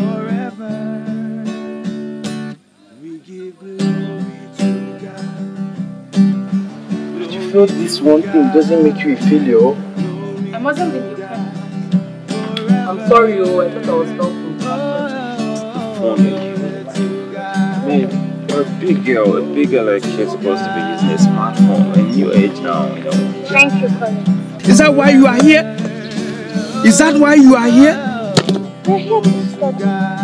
forever. You feel this one thing doesn't make you a failure? I wasn't with. I'm sorry, oh, I thought I was helpful. Phone Babe, you're a big girl. A big girl like you're supposed to be using a smartphone. A new age now, you know. Thank you, Colin. Is that why you are here? Is that why you are here? We're here to study,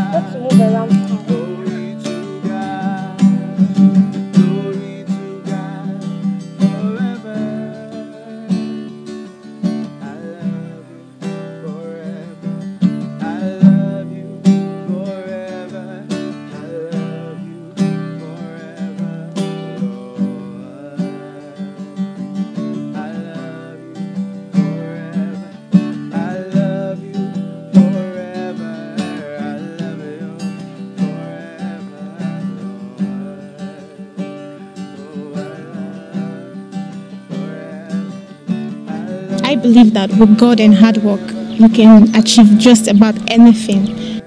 I believe that with God and hard work, you can achieve just about anything.